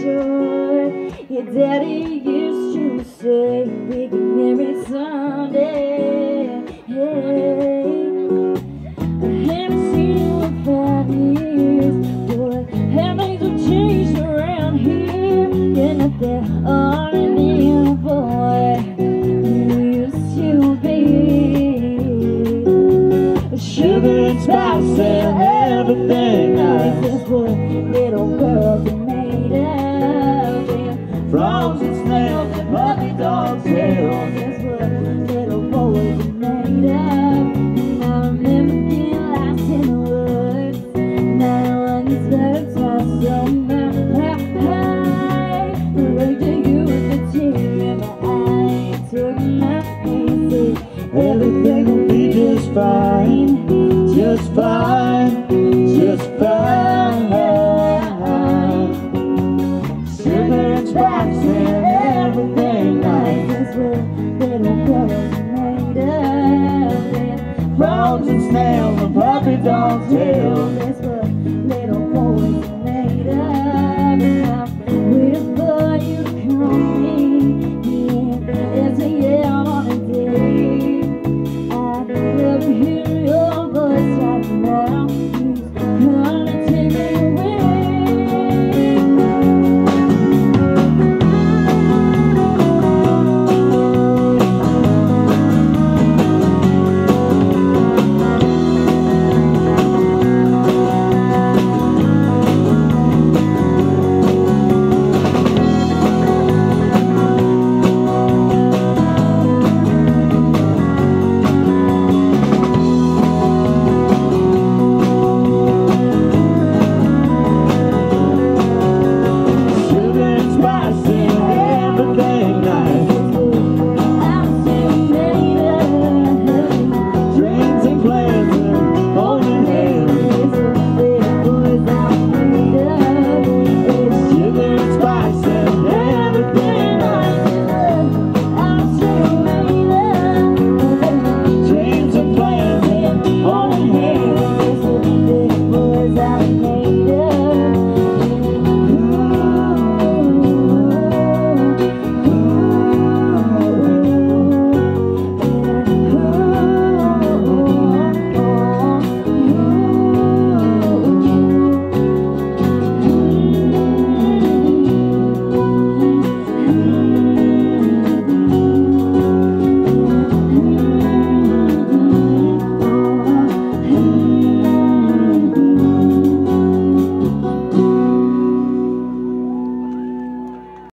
sure. Your daddy used to say we could marry someday. Hey. I haven't seen you in five years, boy. How things have changed around here. You're not there boy. You used to be. Sugar and spice and everything. Nice. Little girls. just fine, just fine. Sugar and spice and everything nice. That's where little girls made up. Frogs and snails and puppy dog tails.